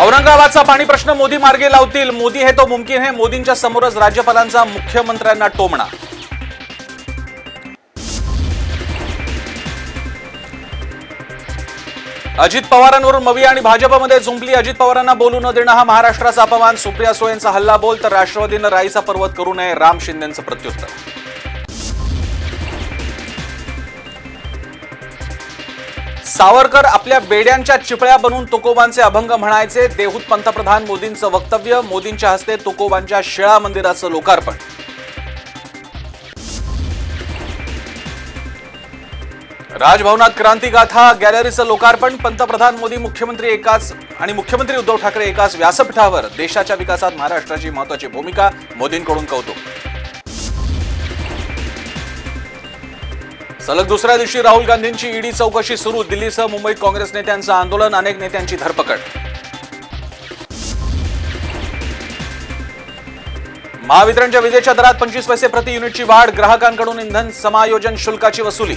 औरंगाबादचा पाणी प्रश्न मोदी मार्गे लावतील. मोदी हे तो मुमकिन हे मोदींच्या समोरच राज्यपालांचा मुख्यमंत्र्यांना टोमणा. अजित पवारांवरून मवी आणि भाजपमध्ये झुंपली अजित पवारांना बोलू न देणं हा महाराष्ट्राचा अपमान. सुप्रिया सुळेंचा हल्ला बोल तर राष्ट्रवादीनं राईचा पर्वत करू नये. राम शिंदेचं प्रत्युत्तर. सावरकर आपल्या बेड्यांच्या चिपळ्या बनवून तुकोबांचे अभंग म्हणायचे. देहूत पंतप्रधान मोदींचं वक्तव्य मोदींच्या हस्ते तुकोबांच्या शिळा मंदिराचं लोकार्पण. राजभवनात क्रांतीगाथा गॅलरीचं लोकार्पण. पंतप्रधान मोदी मुख्यमंत्री एकाच आणि मुख्यमंत्री उद्धव ठाकरे एकाच व्यासपीठावर. देशाच्या विकासात महाराष्ट्राची महत्वाची भूमिका मोदींकडून कौतुक. सलग दुसऱ्या दिवशी राहुल गांधींची ईडी चौकशी सुरू. दिल्लीसह मुंबईत काँग्रेस नेत्यांचं आंदोलन अनेक नेत्यांची धरपकड. महावितरणच्या विजेच्या दरात पंचवीस पैसे प्रति युनिटची वाढ ग्राहकांकडून इंधन समायोजन शुल्काची वसुली.